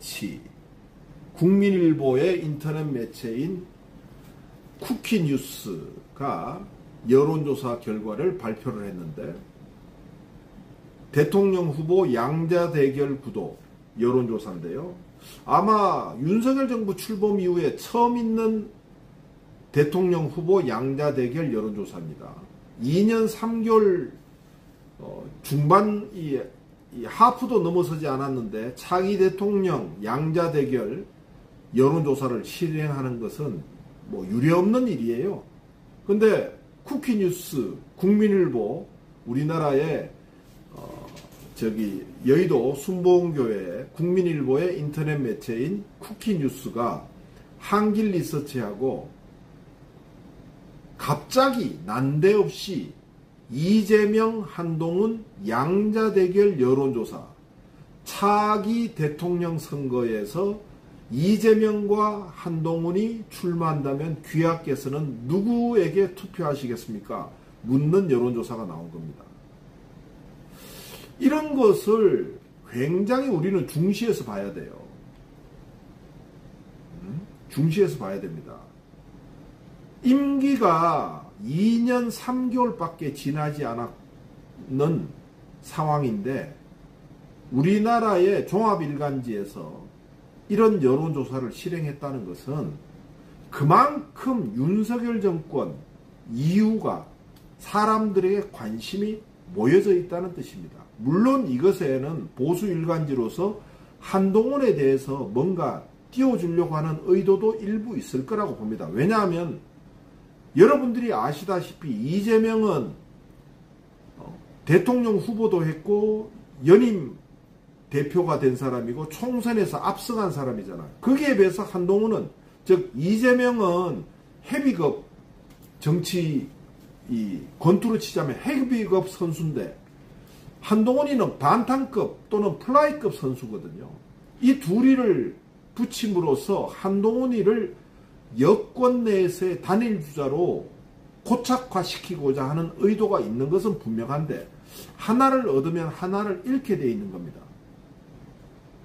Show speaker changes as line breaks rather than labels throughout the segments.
치 국민일보의 인터넷 매체인 쿠키뉴스가 여론조사 결과를 발표를 했는데 대통령 후보 양자 대결 구도 여론조사인데요. 아마 윤석열 정부 출범 이후에 처음 있는 대통령 후보 양자 대결 여론조사입니다. 2년 3개월 어, 중반 이, 이 하프도 넘어서지 않았는데 차기 대통령 양자 대결 여론조사를 실행하는 것은 뭐 유례없는 일이에요. 근데 쿠키뉴스, 국민일보, 우리나라의 어, 저기 여의도 순복음교회 국민일보의 인터넷 매체인 쿠키뉴스가 한길 리서치하고 갑자기 난데없이 이재명 한동훈 양자 대결 여론조사 차기 대통령 선거에서 이재명과 한동훈이 출마한다면 귀하께서는 누구에게 투표하시겠습니까? 묻는 여론조사가 나온 겁니다. 이런 것을 굉장히 우리는 중시해서 봐야 돼요. 음? 중시해서 봐야 됩니다. 임기가 2년 3개월밖에 지나지 않았는 상황인데 우리나라의 종합일간지에서 이런 여론조사를 실행했다는 것은 그만큼 윤석열 정권 이유가 사람들에게 관심이 모여져 있다는 뜻입니다. 물론 이것에는 보수 일간지로서 한동훈에 대해서 뭔가 띄워주려고 하는 의도도 일부 있을 거라고 봅니다. 왜냐하면 여러분들이 아시다시피 이재명은 어, 대통령 후보도 했고 연임 대표가 된 사람이고 총선에서 압승한 사람이잖아요. 거기에 비해서 한동훈은 즉 이재명은 헤비급 정치 이 권투로 치자면 헤비급 선수인데 한동훈이는 밴텀급 또는 플라이급 선수거든요. 이 둘이를 붙임으로써 한동훈이를 여권 내에서의 단일 주자로 고착화시키고자 하는 의도가 있는 것은 분명한데 하나를 얻으면 하나를 잃게 되어 있는 겁니다.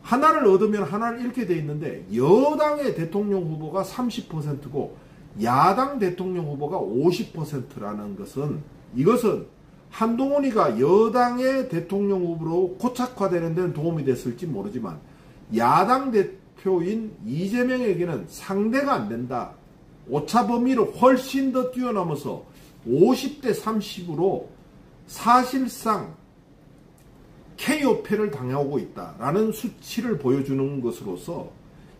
하나를 얻으면 하나를 잃게 돼 있는데 여당의 대통령 후보가 30%고 야당 대통령 후보가 50%라는 것은 이것은 한동훈이가 여당의 대통령 후보로 고착화되는 데는 도움이 됐을지 모르지만 야당 대 표인 이재명에게는 상대가 안 된다. 오차 범위를 훨씬 더 뛰어넘어서 50대 30으로 사실상 KO패를 당하고 있다라는 수치를 보여주는 것으로서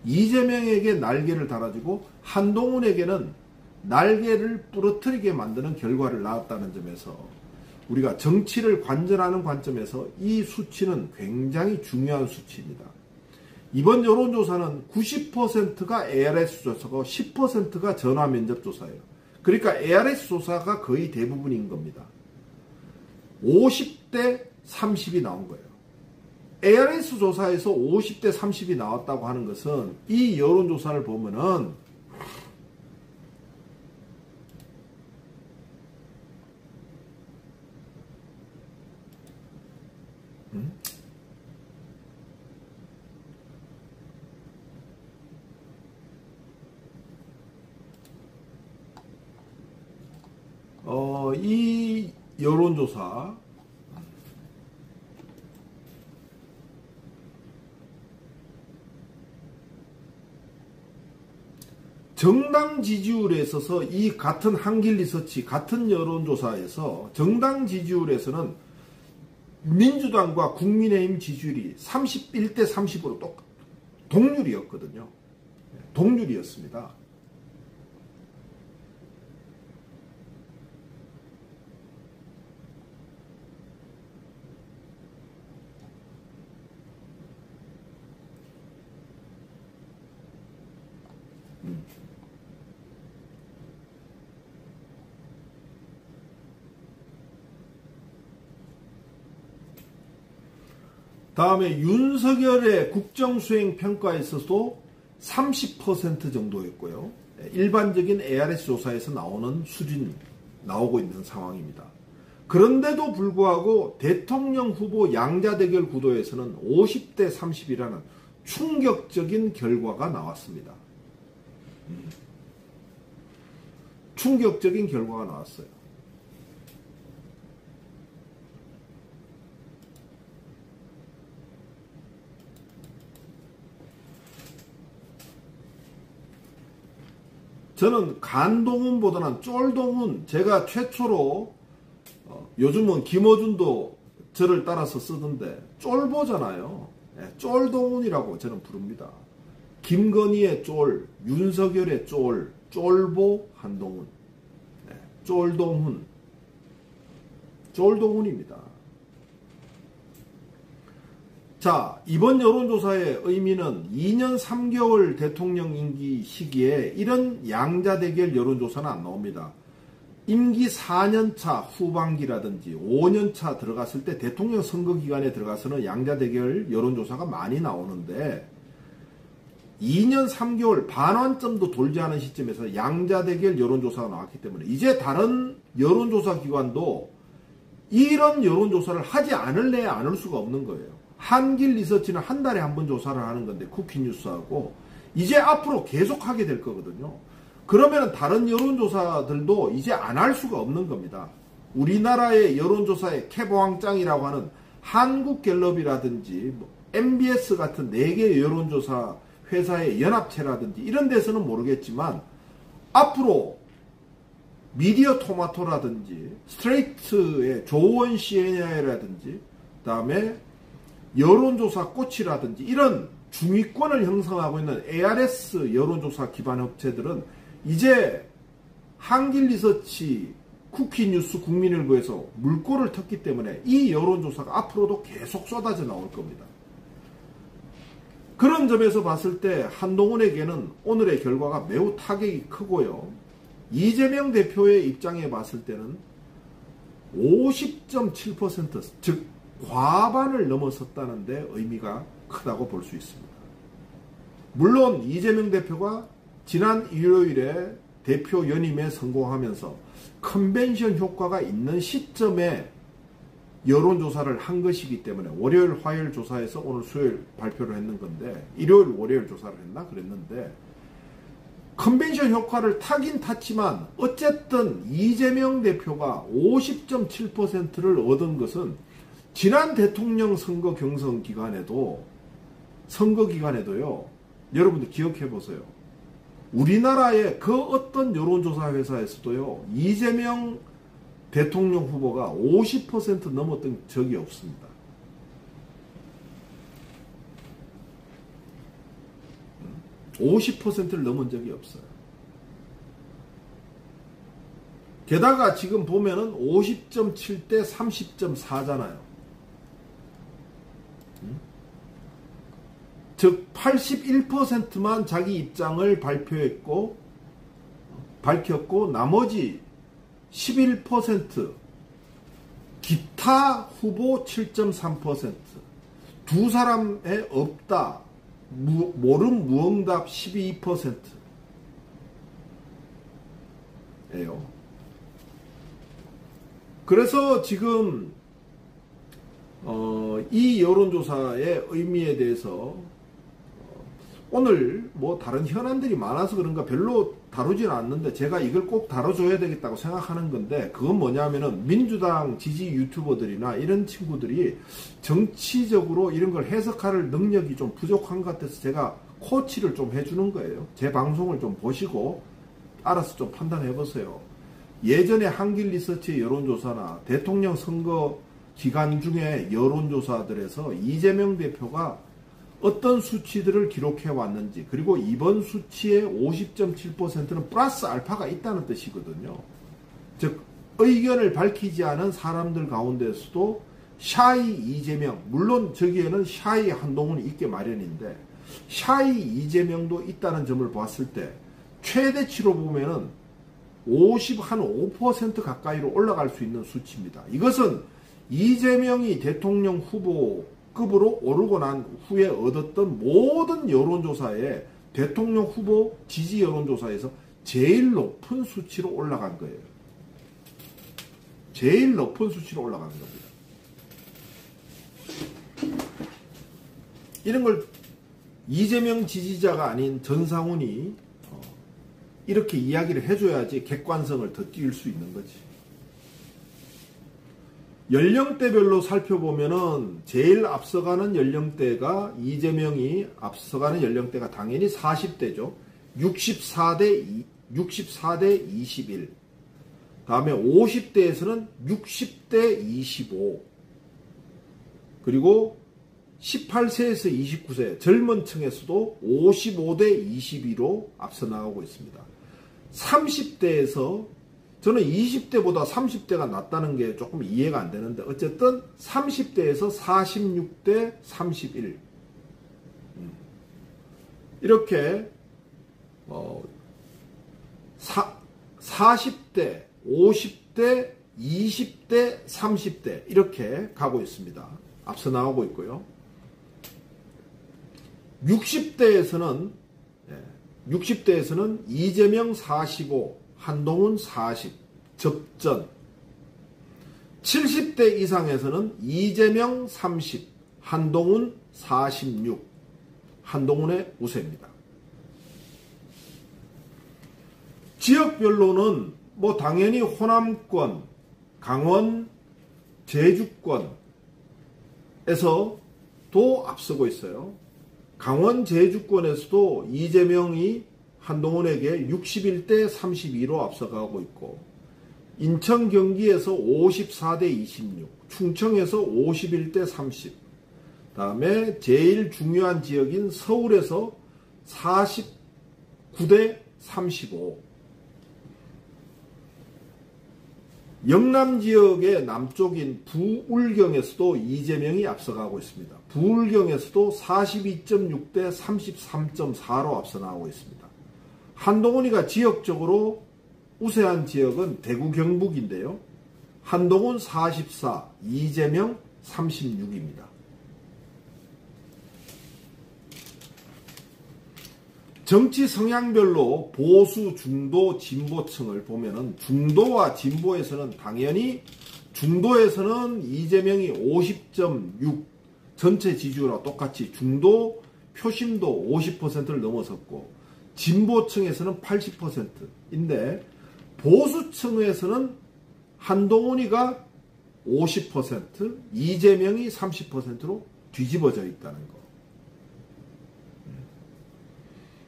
이재명에게 날개를 달아주고 한동훈에게는 날개를 부러뜨리게 만드는 결과를 낳았다는 점에서 우리가 정치를 관전하는 관점에서 이 수치는 굉장히 중요한 수치입니다. 이번 여론조사는 90%가 ARS 조사고 10%가 전화 면접 조사예요. 그러니까 ARS 조사가 거의 대부분인 겁니다. 50대 30이 나온 거예요. ARS 조사에서 50대 30이 나왔다고 하는 것은 이 여론조사를 보면은 음? 어, 이 여론조사 정당 지지율에 있어서 이 같은 한길 리서치, 같은 여론조사에서 정당 지지율에서는 민주당과 국민의힘 지지율이 31대 30으로 똑 동률이었거든요. 동률이었습니다. 다음에 윤석열의 국정수행 평가에서도 30% 정도였고요. 일반적인 ARS 조사에서 나오는 수준 나오고 있는 상황입니다. 그런데도 불구하고 대통령 후보 양자 대결 구도에서는 50대 30이라는 충격적인 결과가 나왔습니다. 음. 충격적인 결과가 나왔어요. 저는 간동훈보다는 쫄동훈 제가 최초로 어, 요즘은 김어준도 저를 따라서 쓰던데 쫄보잖아요. 네, 쫄동훈이라고 저는 부릅니다. 김건희의 쫄, 윤석열의 쫄, 쫄보 한동훈, 네, 쫄동훈, 쫄동훈입니다. 자, 이번 여론조사의 의미는 2년 3개월 대통령 임기 시기에 이런 양자 대결 여론조사는 안 나옵니다. 임기 4년차 후반기라든지 5년차 들어갔을 때 대통령 선거 기간에 들어가서는 양자 대결 여론조사가 많이 나오는데 2년 3개월 반환점도 돌지 않은 시점에서 양자 대결 여론조사가 나왔기 때문에 이제 다른 여론조사 기관도 이런 여론조사를 하지 않을래야 않을 수가 없는 거예요. 한길 리서치는 한 달에 한 번 조사를 하는 건데 쿠키뉴스하고 이제 앞으로 계속 하게 될 거거든요. 그러면 다른 여론조사들도 이제 안 할 수가 없는 겁니다. 우리나라의 여론조사의 캐보왕짱이라고 하는 한국갤럽이라든지 뭐 MBS 같은 4개 여론조사 회사의 연합체라든지 이런 데서는 모르겠지만 앞으로 미디어 토마토라든지 스트레이트의 조원 CNI라든지 그 다음에 여론조사 꽃이라든지 이런 중위권을 형성하고 있는 ARS 여론조사 기반 업체들은 이제 한길리서치, 쿠키뉴스, 국민일보에서 물꼬를 텄기 때문에 이 여론조사가 앞으로도 계속 쏟아져 나올 겁니다. 그런 점에서 봤을 때 한동훈에게는 오늘의 결과가 매우 타격이 크고요. 이재명 대표의 입장에 봤을 때는 50.7%, 즉 과반을 넘어섰다는데 의미가 크다고 볼 수 있습니다. 물론 이재명 대표가 지난 일요일에 대표 연임에 성공하면서 컨벤션 효과가 있는 시점에 여론조사를 한 것이기 때문에 월요일, 화요일 조사에서 오늘 수요일 발표를 했는 건데 일요일, 월요일 조사를 했나 그랬는데 컨벤션 효과를 타긴 탔지만 어쨌든 이재명 대표가 50.7%를 얻은 것은 지난 대통령 선거 경선 기간에도 선거 기간에도요. 여러분들 기억해 보세요. 우리나라의 그 어떤 여론조사 회사에서도요. 이재명 대통령 후보가 50% 넘었던 적이 없습니다. 음, 50%를 넘은 적이 없어요. 게다가 지금 보면은 50.7 대 30.4잖아요. 즉 81%만 자기 입장을 발표했고 밝혔고 나머지 11% 기타 후보 7.3%두 사람에 없다. 무, 모름 무응답 12%예요. 그래서 지금 어, 이 여론조사의 의미에 대해서 오늘 뭐 다른 현안들이 많아서 그런가 별로 다루지는 않는데 제가 이걸 꼭 다뤄줘야 되겠다고 생각하는 건데 그건 뭐냐면은 민주당 지지 유튜버들이나 이런 친구들이 정치적으로 이런 걸 해석할 능력이 좀 부족한 것 같아서 제가 코치를 좀 해주는 거예요. 제 방송을 좀 보시고 알아서 좀 판단해 보세요. 예전에 한길 리서치 여론조사나 대통령 선거 기간 중에 여론조사들에서 이재명 대표가 어떤 수치들을 기록해 왔는지 그리고 이번 수치의 50.7%는 플러스 알파가 있다는 뜻이거든요. 즉 의견을 밝히지 않은 사람들 가운데서도 shy 이재명 물론 저기에는 shy 한동훈이 있게 마련인데 shy 이재명도 있다는 점을 봤을 때 최대치로 보면은 50 한 5% 가까이로 올라갈 수 있는 수치입니다. 이것은 이재명이 대통령 후보 급으로 오르고 난 후에 얻었던 모든 여론조사에 대통령 후보 지지 여론조사에서 제일 높은 수치로 올라간 거예요. 제일 높은 수치로 올라간 겁니다. 이런 걸 이재명 지지자가 아닌 전상훈이 어, 이렇게 이야기를 해줘야지 객관성을 더 띄울 수 있는 거지. 연령대별로 살펴보면은 제일 앞서가는 연령대가 이재명이 앞서가는 연령대가 당연히 40대죠. 64대 64대 21. 다음에 50대에서는 60대 25. 그리고 18세에서 29세 젊은 층에서도 55대 22로 앞서 나가고 있습니다. 30대에서 저는 20대보다 30대가 낫다는 게 조금 이해가 안 되는데 어쨌든 30대에서 46대 31 이렇게 어, 사, 40대, 50대, 20대, 30대 이렇게 가고 있습니다. 앞서 나오고 있고요. 60대에서는 60대에서는 이재명 45, 한동훈 40, 접전. 70대 이상에서는 이재명 30, 한동훈 46, 한동훈의 우세입니다. 지역별로는 뭐 당연히 호남권, 강원, 제주권에서 도 앞서고 있어요. 강원 제주권에서도 이재명이 한동훈에게 61대 32로 앞서가고 있고 인천 경기에서 54대 26, 충청에서 51대 30. 다음에 제일 중요한 지역인 서울에서 49대 35. 영남 지역의 남쪽인 부울경에서도 이재명이 앞서가고 있습니다. 부울경에서도 42.6대 33.4로 앞서 나오고 있습니다. 한동훈이가 지역적으로 우세한 지역은 대구 경북인데요. 한동훈 44, 이재명 36입니다. 정치 성향별로 보수, 중도, 진보층을 보면은 중도와 진보에서는 당연히 중도에서는 이재명이 50.6 전체 지지율과 똑같이 중도 표심도 50%를 넘어섰고 진보층에서는 80%인데 보수층에서는 한동훈이가 50% 이재명이 30%로 뒤집어져 있다는 거.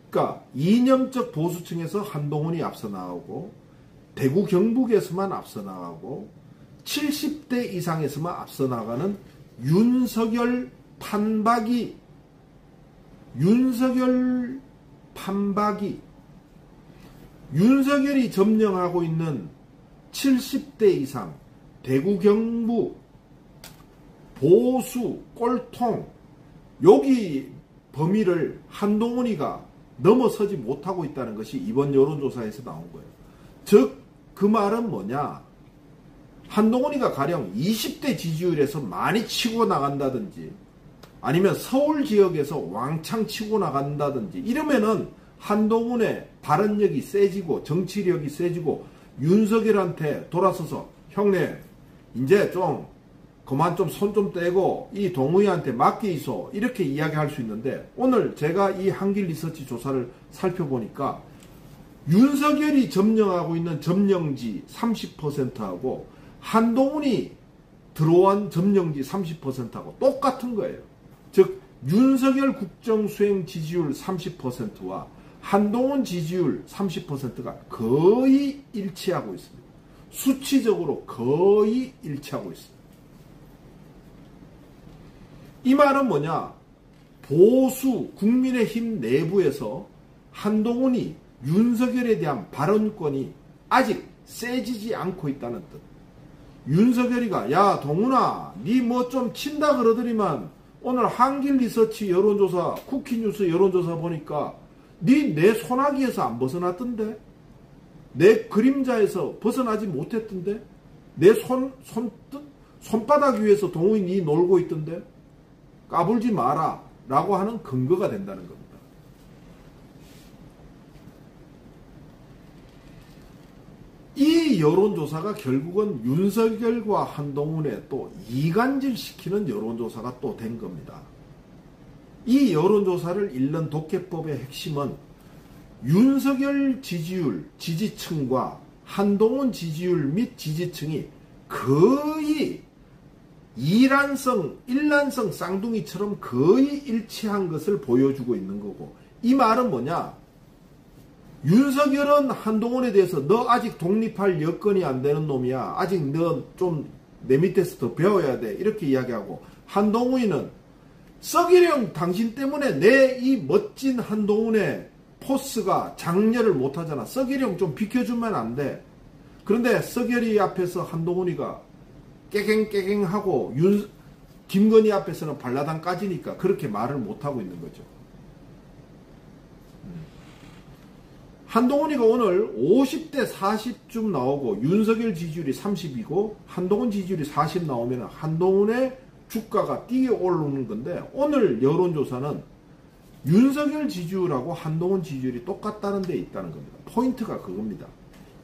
그러니까 이념적 보수층에서 한동훈이 앞서 나오고 대구 경북에서만 앞서 나가고 70대 이상에서만 앞서 나가는 윤석열 판박이 윤석열 판박이 윤석열이 점령하고 있는 70대 이상 대구 경북 보수 꼴통 여기 범위를 한동훈이가 넘어서지 못하고 있다는 것이 이번 여론조사에서 나온 거예요. 즉, 그 말은 뭐냐? 한동훈이가 가령 20대 지지율에서 많이 치고 나간다든지 아니면 서울 지역에서 왕창 치고 나간다든지 이러면은 한동훈의 발언력이 세지고 정치력이 세지고 윤석열한테 돌아서서 형님 이제 좀 그만 좀 손좀 떼고 이 동의한테 있어 이렇게 이야기할 수 있는데 오늘 제가 이 한길 리서치 조사를 살펴보니까 윤석열이 점령하고 있는 점령지 30%하고 한동훈이 들어온 점령지 30%하고 똑같은 거예요. 즉 윤석열 국정수행 지지율 30%와 한동훈 지지율 30%가 거의 일치하고 있습니다. 수치적으로 거의 일치하고 있습니다. 이 말은 뭐냐? 보수 국민의힘 내부에서 한동훈이 윤석열에 대한 발언권이 아직 세지지 않고 있다는 뜻. 윤석열이가 야 동훈아 니 뭐 좀 친다 그러더니만 오늘 한길 리서치 여론조사 쿠키뉴스 여론조사 보니까 니내 소나기에서 안 벗어났던데? 내 그림자에서 벗어나지 못했던데? 내 손, 손, 손바닥 위에서 니 놀고 있던데? 까불지 마라 라고 하는 근거가 된다는 겁니다. 이 여론조사가 결국은 윤석열과 한동훈의 또 이간질 시키는 여론조사가 또 된 겁니다. 이 여론조사를 읽는 독해법의 핵심은 윤석열 지지율, 지지층과 한동훈 지지율 및 지지층이 거의 이란성, 일란성 쌍둥이처럼 거의 일치한 것을 보여주고 있는 거고 이 말은 뭐냐? 윤석열은 한동훈에 대해서 너 아직 독립할 여건이 안 되는 놈이야. 아직 너 좀 내 밑에서 더 배워야 돼. 이렇게 이야기하고 한동훈이는 썩이령 당신 때문에 내 이 멋진 한동훈의 포스가 장려를 못하잖아. 썩이령 좀 비켜주면 안 돼. 그런데 썩여리 앞에서 한동훈이가 깨갱깨갱하고 윤 김건희 앞에서는 발라당 까지니까 그렇게 말을 못하고 있는 거죠. 한동훈이가 오늘 50대 40쯤 나오고 윤석열 지지율이 30이고 한동훈 지지율이 40 나오면 한동훈의 주가가 뛰어 오르는 건데 오늘 여론조사는 윤석열 지지율하고 한동훈 지지율이 똑같다는 데 있다는 겁니다. 포인트가 그겁니다.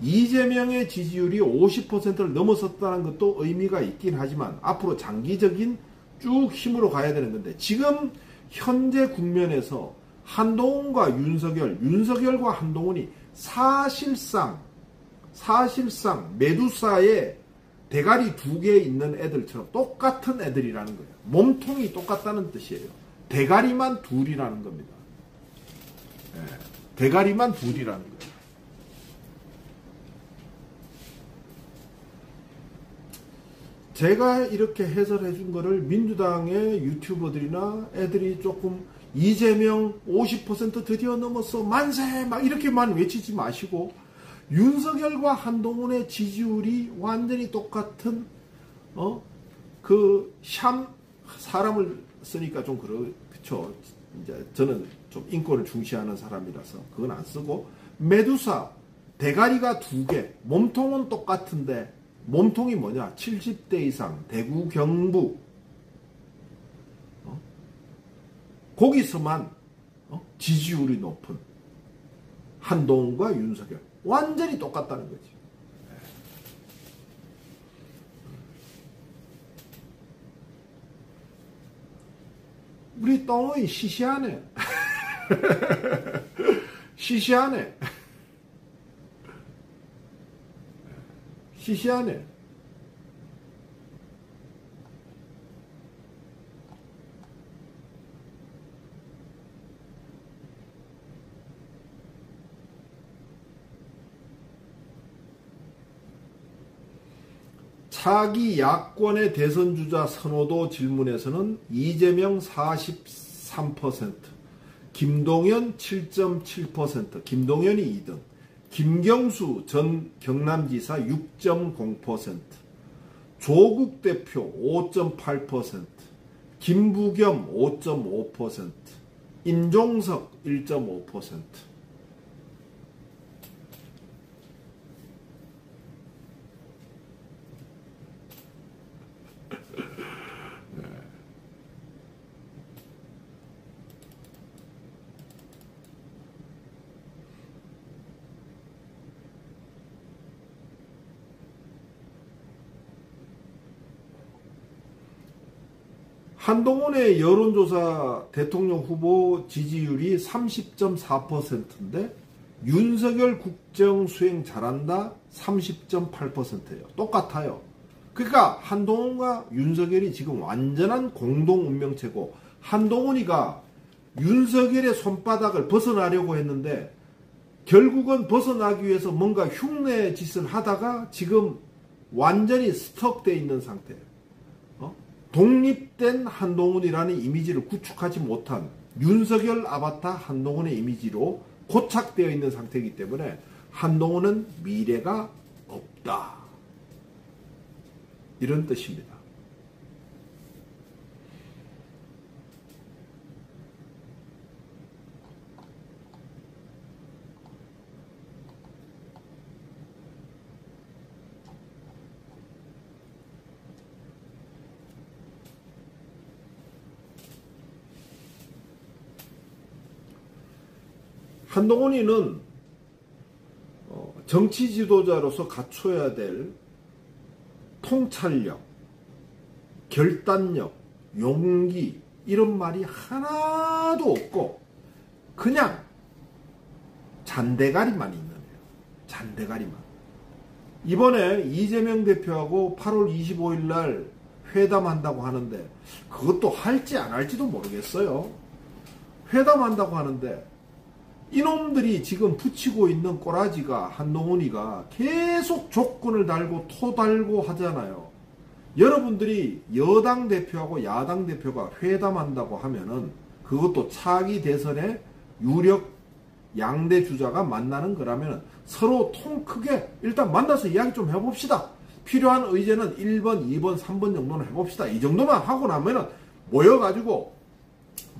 이재명의 지지율이 50%를 넘어섰다는 것도 의미가 있긴 하지만 앞으로 장기적인 쭉 힘으로 가야 되는 건데 지금 현재 국면에서 한동훈과 윤석열, 윤석열과 한동훈이 사실상 사실상 메두사의 대가리 두 개 있는 애들처럼 똑같은 애들이라는 거예요. 몸통이 똑같다는 뜻이에요. 대가리만 둘이라는 겁니다. 네. 대가리만 둘이라는 거예요. 제가 이렇게 해설해 준 거를 민주당의 유튜버들이나 애들이 조금 이재명 50% 드디어 넘었어 만세 막 이렇게만 외치지 마시고 윤석열과 한동훈의 지지율이 완전히 똑같은 어 그 샴 사람을 쓰니까 좀 그렇죠 이제 저는 좀 인권을 중시하는 사람이라서 그건 안 쓰고 메두사 대가리가 두 개 몸통은 똑같은데 몸통이 뭐냐? 70대 이상 대구 경북 거기서만 어? 지지율이 높은 한동훈과 윤석열 완전히 똑같다는 거지. 우리 똥의 시시하네. 시시하네. 시시하네. 차기 야권의 대선주자 선호도 질문에서는 이재명 43%, 김동연 7.7%, 김동연이 2등, 김경수 전 경남지사 6.0%, 조국 대표 5.8%, 김부겸 5.5%, 임종석 1.5%, 한동훈의 여론조사 대통령 후보 지지율이 30.4%인데 윤석열 국정 수행 잘한다 30.8%예요. 똑같아요. 그러니까 한동훈과 윤석열이 지금 완전한 공동 운명체고 한동훈이가 윤석열의 손바닥을 벗어나려고 했는데 결국은 벗어나기 위해서 뭔가 흉내 짓을 하다가 지금 완전히 스톱되어 있는 상태예요. 독립된 한동훈이라는 이미지를 구축하지 못한 윤석열 아바타 한동훈의 이미지로 고착되어 있는 상태이기 때문에 한동훈은 미래가 없다. 이런 뜻입니다. 한동훈이는 어, 정치 지도자로서 갖춰야 될 통찰력, 결단력, 용기, 이런 말이 하나도 없고 그냥 잔대가리만 있는 거예요. 잔대가리만. 이번에 이재명 대표하고 8월 25일 날 회담한다고 하는데 그것도 할지 안 할지도 모르겠어요. 회담한다고 하는데 이놈들이 지금 붙이고 있는 꼬라지가 한동훈이가 계속 조건을 달고 토 달고 하잖아요. 여러분들이 여당 대표하고 야당 대표가 회담한다고 하면은 그것도 차기 대선의 유력 양대 주자가 만나는 거라면 서로 통 크게 일단 만나서 이야기 좀 해봅시다. 필요한 의제는 1번, 2번, 3번 정도는 해봅시다. 이 정도만 하고 나면은 모여가지고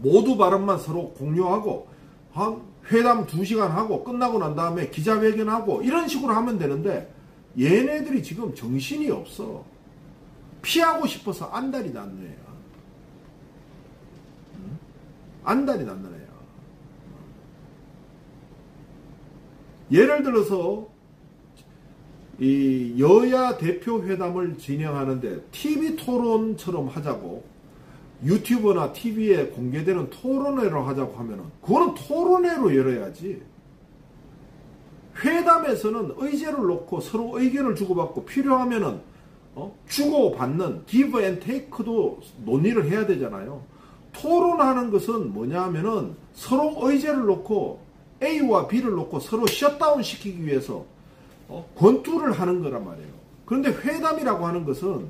모두 발언만 서로 공유하고 한 회담 2시간 하고 끝나고 난 다음에 기자회견하고 이런 식으로 하면 되는데 얘네들이 지금 정신이 없어. 피하고 싶어서 안달이 났는 애야. 안달이 났는 애야. 예를 들어서 이 여야 대표 회담을 진행하는데 TV 토론처럼 하자고 유튜브나 TV에 공개되는 토론회로 하자고 하면은 그거는 토론회로 열어야지. 회담에서는 의제를 놓고 서로 의견을 주고받고 필요하면은 어? 주고받는 give and take도 논의를 해야 되잖아요. 토론하는 것은 뭐냐 하면은 서로 의제를 놓고 A와 B를 놓고 서로 셧다운 시키기 위해서 어? 권투를 하는 거란 말이에요. 그런데 회담이라고 하는 것은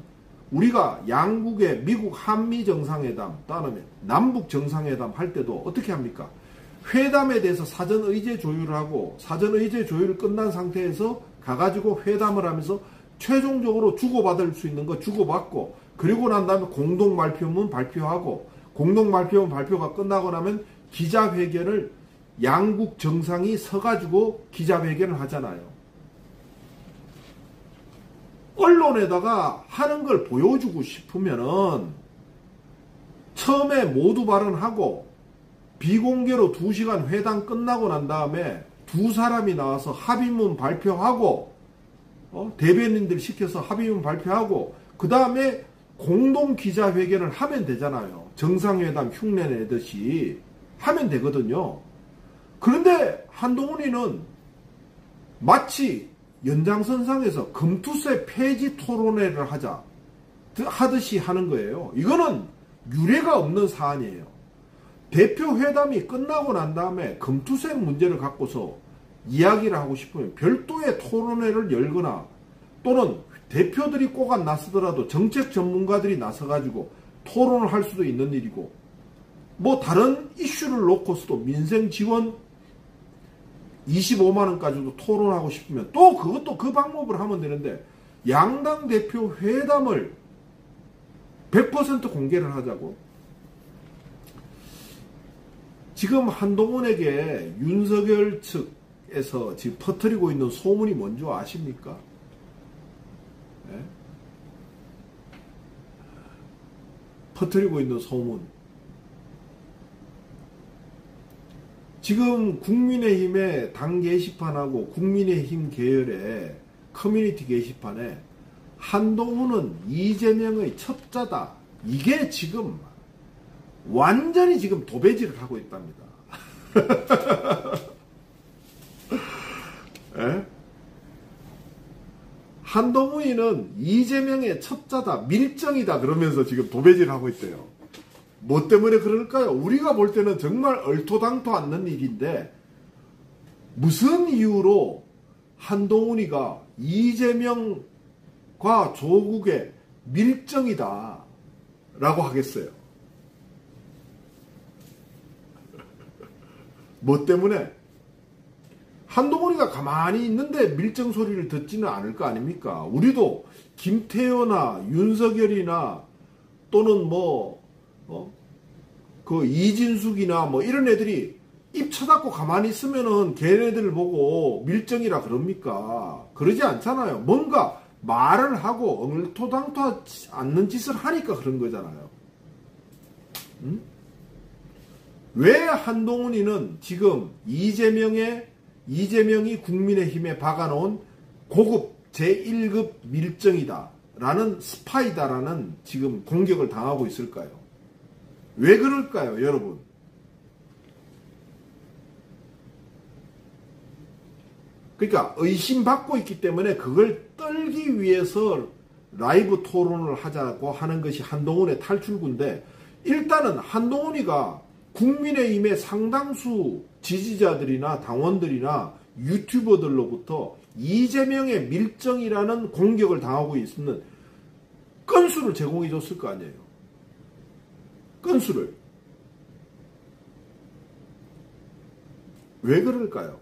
우리가 양국의 미국 한미 정상회담, 다음에 남북 정상회담 할 때도 어떻게 합니까? 회담에 대해서 사전 의제 조율을 하고 사전 의제 조율 끝난 상태에서 가가지고 회담을 하면서 최종적으로 주고받을 수 있는 거 주고받고 그리고 난 다음에 공동 발표문 발표하고 공동 발표문 발표가 끝나고 나면 기자회견을 양국 정상이 서가지고 기자회견을 하잖아요. 언론에다가 하는 걸 보여주고 싶으면은 처음에 모두 발언하고 비공개로 2시간 회담 끝나고 난 다음에 두 사람이 나와서 합의문 발표하고 어? 대변인들 시켜서 합의문 발표하고 그 다음에 공동 기자회견을 하면 되잖아요. 정상회담 흉내 내듯이 하면 되거든요. 그런데 한동훈이는 마치 연장선상에서 금투세 폐지 토론회를 하자 하듯이 하는 거예요. 이거는 유례가 없는 사안이에요. 대표 회담이 끝나고 난 다음에 금투세 문제를 갖고서 이야기를 하고 싶으면 별도의 토론회를 열거나 또는 대표들이 꼭 안 나서더라도 정책 전문가들이 나서가지고 토론을 할 수도 있는 일이고 뭐 다른 이슈를 놓고서도 민생 지원 25만원까지도 토론하고 싶으면 또 그것도 그 방법을 하면 되는데 양당 대표 회담을 100% 공개를 하자고 지금 한동훈에게 윤석열 측에서 지금 퍼뜨리고 있는 소문이 뭔지 아십니까? 네? 퍼뜨리고 있는 소문 지금 국민의힘의 당 게시판하고 국민의힘 계열의 커뮤니티 게시판에 한동훈은 이재명의 첩자다. 이게 지금 완전히 지금 도배질을 하고 있답니다. 예? 한동훈이는 이재명의 첩자다, 밀정이다 그러면서 지금 도배질하고 있대요. 뭐 때문에 그럴까요? 우리가 볼 때는 정말 얼토당토 않는 일인데 무슨 이유로 한동훈이가 이재명과 조국의 밀정이다 라고 하겠어요. 뭐 때문에? 한동훈이가 가만히 있는데 밀정 소리를 듣지는 않을 거 아닙니까? 우리도 김태효나 윤석열이나 또는 뭐 어? 그 이진숙이나 뭐 이런 애들이 입 쳐닫고 가만히 있으면은 걔네들 보고 밀정이라 그럽니까? 그러지 않잖아요. 뭔가 말을 하고 엉토당토 않는 짓을 하니까 그런 거잖아요. 응? 왜 한동훈이는 지금 이재명의 이재명이 국민의힘에 박아놓은 고급 제1급 밀정이다 라는 스파이다라는 지금 공격을 당하고 있을까요? 왜 그럴까요, 여러분? 그러니까 의심받고 있기 때문에 그걸 떨기 위해서 라이브 토론을 하자고 하는 것이 한동훈의 탈출구인데 일단은 한동훈이가 국민의힘의 상당수 지지자들이나 당원들이나 유튜버들로부터 이재명의 밀정이라는 공격을 당하고 있는 건수를 제공해 줬을 거 아니에요. 건수를. 왜 그럴까요?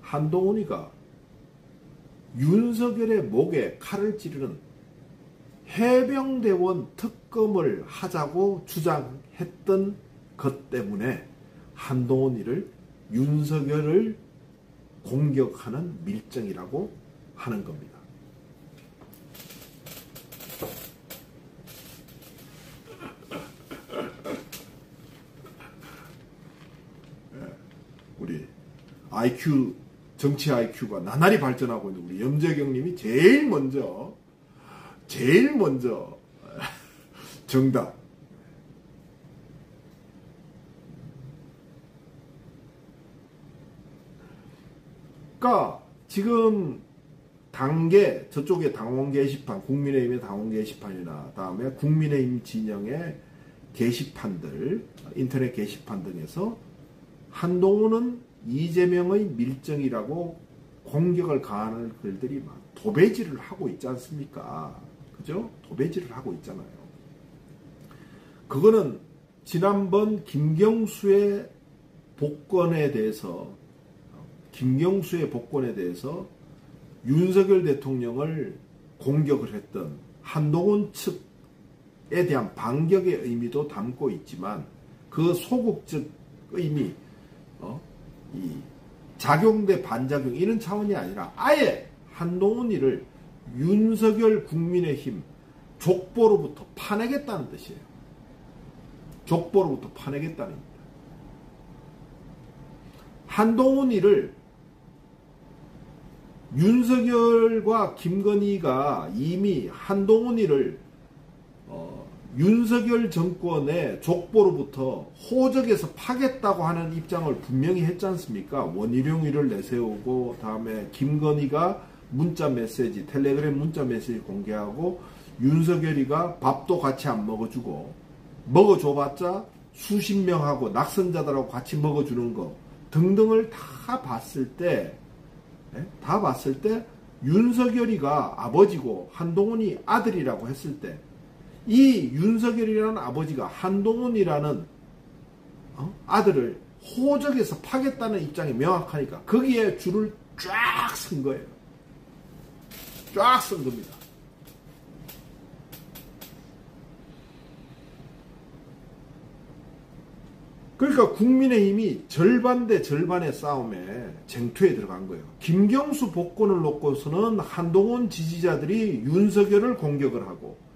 한동훈이가 윤석열의 목에 칼을 찌르는 해병대원 특검을 하자고 주장했던 것 때문에 한동훈이를 윤석열을 공격하는 밀정이라고 하는 겁니다. 예, 우리 IQ 정치 IQ가 나날이 발전하고 있는 우리 염재경 님이 제일 먼저 제일 먼저 정답. 그러니까 지금 당계 저쪽에 당원 게시판 국민의힘의 당원 게시판이나 다음에 국민의힘 진영의 게시판들 인터넷 게시판 등에서 한동훈은 이재명의 밀정이라고 공격을 가하는 글들이 막 도배질을 하고 있지 않습니까? 그죠? 도배질을 하고 있잖아요. 그거는 지난번 김경수의 복권에 대해서 김경수의 복권에 대해서 윤석열 대통령을 공격을 했던 한동훈 측에 대한 반격의 의미도 담고 있지만 그 소극적 의미, 어? 이 작용 대 반작용 이런 차원이 아니라 아예 한동훈이를 윤석열 국민의힘 족보로부터 파내겠다는 뜻이에요. 족보로부터 파내겠다는 겁니다. 한동훈이를 윤석열과 김건희가 이미 한동훈이를 어, 윤석열 정권의 족보로부터 호적에서 파겠다고 하는 입장을 분명히 했지 않습니까? 원희룡이를 내세우고 다음에 김건희가 문자 메시지, 텔레그램 문자 메시지 공개하고 윤석열이가 밥도 같이 안 먹어주고 먹어줘봤자 수십 명하고 낙선자들하고 같이 먹어주는 거 등등을 다 봤을 때, 예? 다 봤을 때 윤석열이가 아버지고 한동훈이 아들이라고 했을 때 이 윤석열이라는 아버지가 한동훈이라는 어? 아들을 호적에서 파겠다는 입장이 명확하니까 거기에 줄을 쫙 쓴 거예요. 쫙 쓴 겁니다. 그러니까 국민의힘이 절반 대 절반의 싸움에 쟁투에 들어간 거예요. 김경수 복권을 놓고서는 한동훈 지지자들이 윤석열을 공격을 하고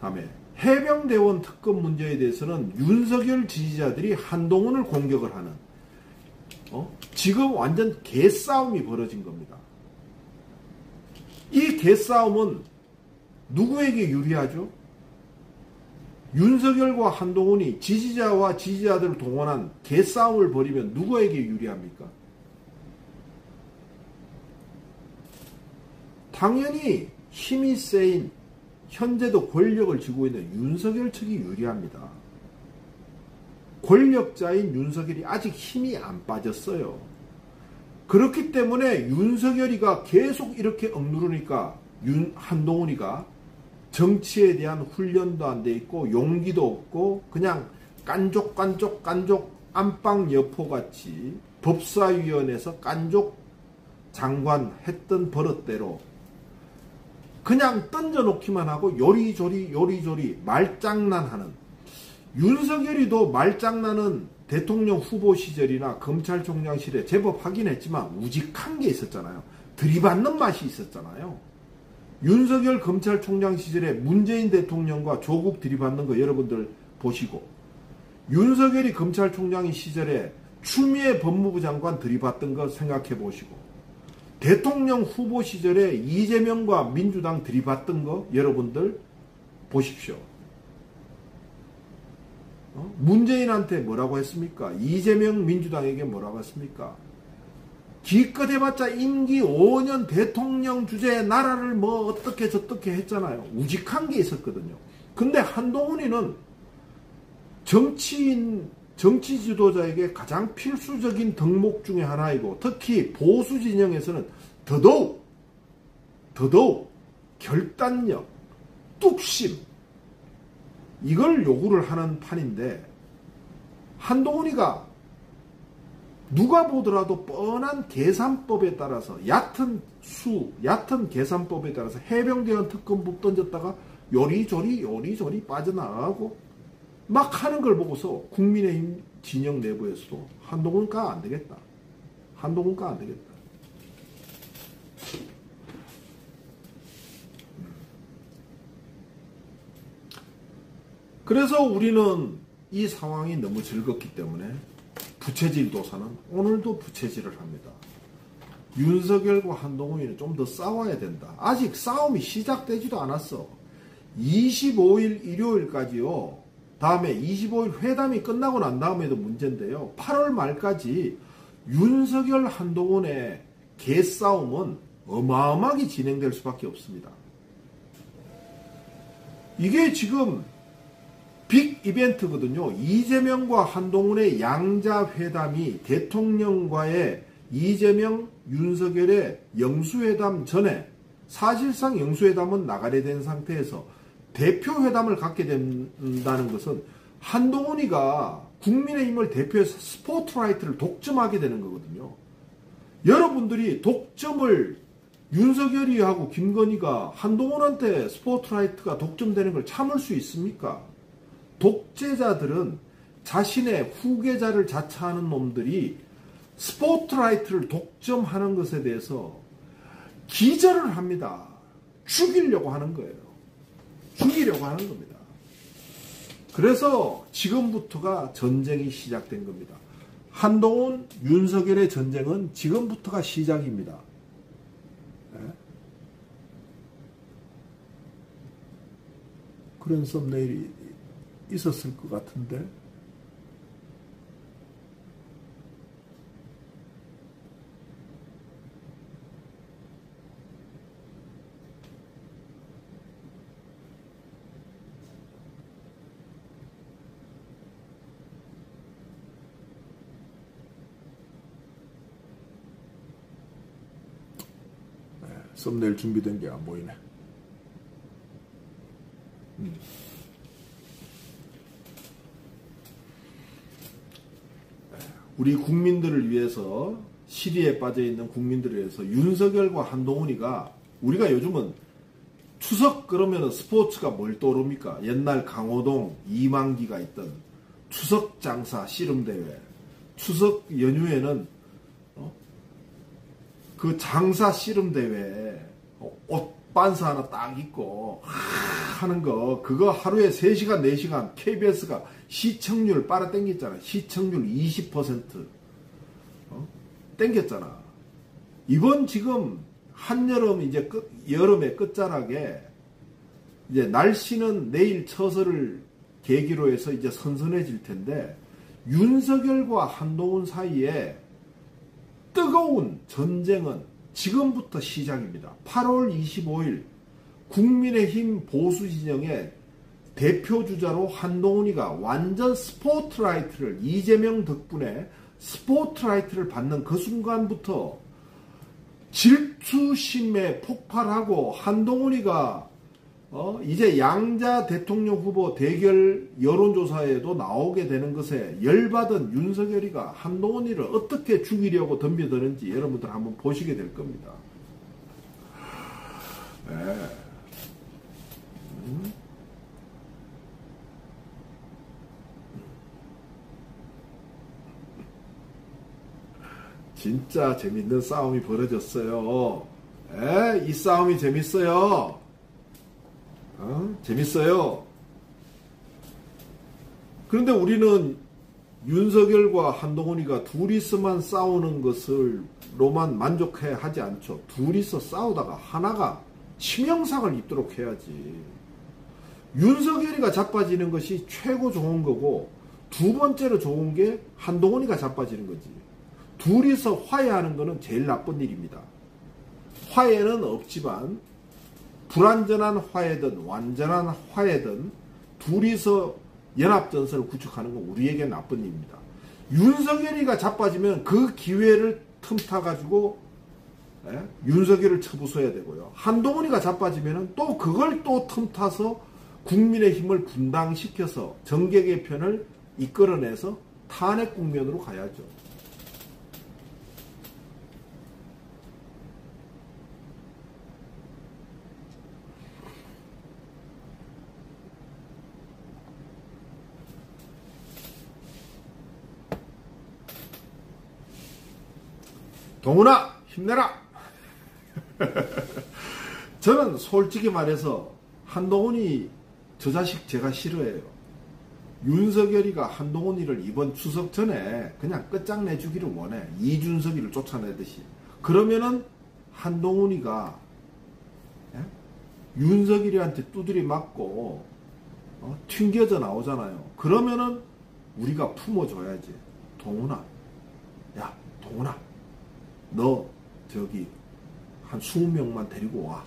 다음에 해병대원 특검 문제에 대해서는 윤석열 지지자들이 한동훈을 공격을 하는 어? 지금 완전 개싸움이 벌어진 겁니다. 이 개싸움은 누구에게 유리하죠? 윤석열과 한동훈이 지지자와 지지자들을 동원한 개싸움을 벌이면 누구에게 유리합니까? 당연히 힘이 세인 현재도 권력을 쥐고 있는 윤석열 측이 유리합니다. 권력자인 윤석열이 아직 힘이 안 빠졌어요. 그렇기 때문에 윤석열이가 계속 이렇게 억누르니까 윤 한동훈이가 정치에 대한 훈련도 안 돼 있고 용기도 없고 그냥 깐족 깐족 깐족 안방 여포 같이 법사위원회에서 깐족 장관 했던 버릇대로 그냥 던져놓기만 하고 요리조리 요리조리 말장난하는 윤석열이도 말장난은 대통령 후보 시절이나 검찰총장실에 제법 하긴 했지만 우직한 게 있었잖아요. 들이받는 맛이 있었잖아요. 윤석열 검찰총장 시절에 문재인 대통령과 조국 들이받는 거 여러분들 보시고 윤석열이 검찰총장 시절에 추미애 법무부 장관 들이받던 거 생각해 보시고 대통령 후보 시절에 이재명과 민주당 들이받던 거 여러분들 보십시오. 어? 문재인한테 뭐라고 했습니까? 이재명 민주당에게 뭐라고 했습니까? 기껏 해봤자 임기 5년 대통령 주제에 나라를 뭐 어떻게 저떻게 했잖아요. 우직한 게 있었거든요. 근데 한동훈이는 정치인, 정치 지도자에게 가장 필수적인 덕목 중의 하나이고 특히 보수 진영에서는 더더욱, 더더욱 결단력, 뚝심, 이걸 요구를 하는 판인데 한동훈이가 누가 보더라도 뻔한 계산법에 따라서 얕은 수, 얕은 계산법에 따라서 해병대원 특검법 던졌다가 요리조리 요리조리 빠져나가고 막 하는 걸 보고서 국민의힘 진영 내부에서도 한동훈가 안 되겠다. 한동훈가 안 되겠다. 그래서 우리는 이 상황이 너무 즐겁기 때문에 부채질 도사는 오늘도 부채질을 합니다. 윤석열과 한동훈이는 좀 더 싸워야 된다. 아직 싸움이 시작되지도 않았어. 25일 일요일까지요. 다음에 25일 회담이 끝나고 난 다음에도 문제인데요. 8월 말까지 윤석열 한동훈의 개싸움은 어마어마하게 진행될 수밖에 없습니다. 이게 지금 빅 이벤트거든요. 이재명과 한동훈의 양자 회담이 대통령과의 이재명, 윤석열의 영수회담 전에 사실상 영수회담은 나가게 된 상태에서 대표 회담을 갖게 된다는 것은 한동훈이가 국민의힘을 대표해서 스포트라이트를 독점하게 되는 거거든요. 여러분들이 독점을 윤석열이 하고 김건희가 한동훈한테 스포트라이트가 독점되는 걸 참을 수 있습니까? 독재자들은 자신의 후계자를 자처하는 놈들이 스포트라이트를 독점하는 것에 대해서 기절을 합니다. 죽이려고 하는 거예요. 죽이려고 하는 겁니다. 그래서 지금부터가 전쟁이 시작된 겁니다. 한동훈, 윤석열의 전쟁은 지금부터가 시작입니다. 네? 그런 썸네일이 있었을 것 같은데 썸네일 준비된 게 안 보이네. 음. 우리 국민들을 위해서 시리에 빠져 있는 국민들을 위해서 윤석열과 한동훈이가 우리가 요즘은 추석 그러면 스포츠가 뭘 떠오릅니까? 옛날 강호동 이만기가 있던 추석 장사 씨름 대회, 추석 연휴에는 어? 그 장사 씨름 대회 옷 반사 하나 딱 입고 하는 거 그거 하루에 3시간 4시간 KBS가 시청률 빨아당겼잖아. 시청률 20% 어? 땡겼잖아. 이번 지금 한여름 이제 끝 여름의 끝자락에 이제 날씨는 내일 처서를 계기로 해서 이제 선선해질 텐데 윤석열과 한동훈 사이에 뜨거운 전쟁은 지금부터 시작입니다. 8월 25일 국민의힘 보수 진영의 대표 주자로 한동훈이가 완전 스포트라이트를 이재명 덕분에 스포트라이트를 받는 그 순간부터 질투심에 폭발하고 한동훈이가 어 이제 양자 대통령 후보 대결 여론조사에도 나오게 되는 것에 열받은 윤석열이가 한동훈이를 어떻게 죽이려고 덤벼드는지 여러분들 한번 보시게 될 겁니다. 네. 음? 진짜 재밌는 싸움이 벌어졌어요. 에, 이 싸움이 재밌어요. 어? 재밌어요. 그런데 우리는 윤석열과 한동훈이가 둘이서만 싸우는 것을 로만 만족해 하지 않죠. 둘이서 싸우다가 하나가 치명상을 입도록 해야지. 윤석열이가 자빠지는 것이 최고 좋은 거고 두 번째로 좋은 게 한동훈이가 자빠지는 거지. 둘이서 화해하는 거는 제일 나쁜 일입니다. 화해는 없지만 불완전한 화해든 완전한 화해든 둘이서 연합전선을 구축하는 건 우리에게 나쁜 일입니다. 윤석열이가 자빠지면 그 기회를 틈타 가지고 예? 윤석열을 쳐부숴야 되고요. 한동훈이가 자빠지면 또 그걸 또 틈타서 국민의 힘을 분당시켜서 정계 개편을 이끌어내서 탄핵 국면으로 가야죠. 동훈아 힘내라. 저는 솔직히 말해서 한동훈이 저 자식 제가 싫어해요. 윤석열이가 한동훈이를 이번 추석 전에 그냥 끝장내주기를 원해. 이준석이를 쫓아내듯이. 그러면은 한동훈이가 예? 윤석열이한테 두드리 맞고 어? 튕겨져 나오잖아요. 그러면은 우리가 품어줘야지. 동훈아, 야 동훈아, 너 저기 한 20명만 데리고 와.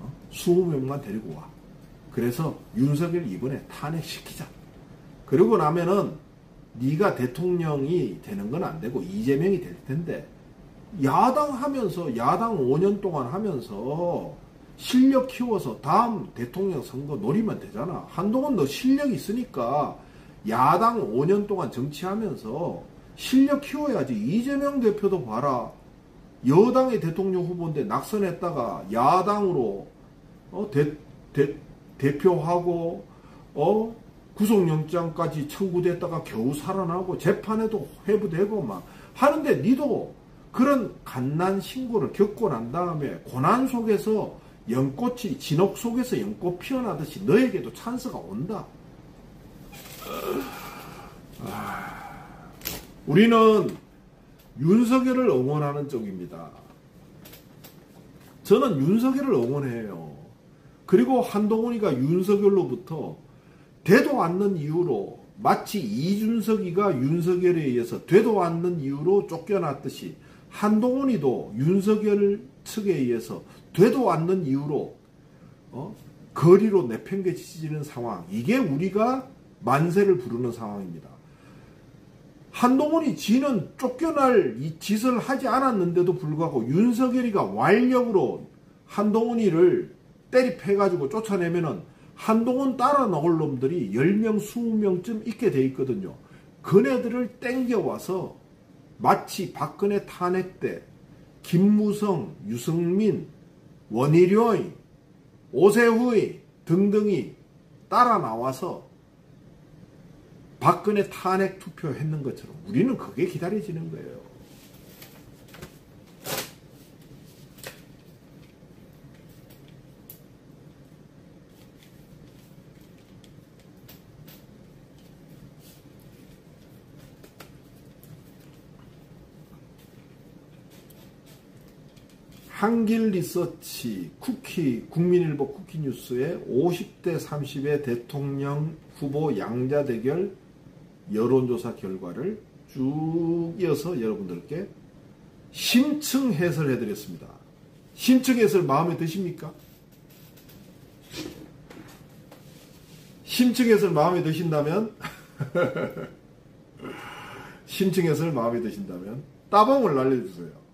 어? 20명만 데리고 와. 그래서 윤석열 이번에 탄핵시키자. 그러고 나면은 네가 대통령이 되는 건 안 되고 이재명이 될 텐데 야당 하면서 야당 5년 동안 하면서 실력 키워서 다음 대통령 선거 노리면 되잖아. 한동훈 너 실력 있으니까 야당 5년 동안 정치하면서 실력 키워야지. 이재명 대표도 봐라. 여당의 대통령 후보인데 낙선했다가 야당으로 어, 대, 대, 대표하고 어 구속영장까지 청구됐다가 겨우 살아나고 재판에도 회부되고 막 하는데 니도 그런 갓난 신고를 겪고 난 다음에 고난 속에서 연꽃이 진옥 속에서 연꽃 피어나듯이 너에게도 찬스가 온다. 우리는 윤석열을 응원하는 쪽입니다. 저는 윤석열을 응원해요. 그리고 한동훈이가 윤석열로부터 되도 않는 이유로 마치 이준석이가 윤석열에 의해서 되도 않는 이유로 쫓겨났듯이 한동훈이도 윤석열 측에 의해서 되도 않는 이유로 어? 거리로 내팽개치지는 상황. 이게 우리가 만세를 부르는 상황입니다. 한동훈이 지는 쫓겨날 이 짓을 하지 않았는데도 불구하고 윤석열이가 완력으로 한동훈이를 때리 패가지고 쫓아내면은 한동훈 따라 나올 놈들이 10명, 20명쯤 있게 돼 있거든요. 그네들을 땡겨와서 마치 박근혜 탄핵 때 김무성, 유승민, 원희룡, 오세훈 등등이 따라 나와서 박근혜 탄핵 투표했는 것처럼 우리는 그게 기다려지는 거예요. 한길 리서치 쿠키 국민일보 쿠키 뉴스의 50대 30의 대통령 후보 양자 대결 여론조사 결과를 쭉 이어서 여러분들께 심층 해설해 드렸습니다. 심층 해설 마음에 드십니까? 심층 해설 마음에 드신다면 심층 해설 마음에 드신다면 따봉을 날려주세요.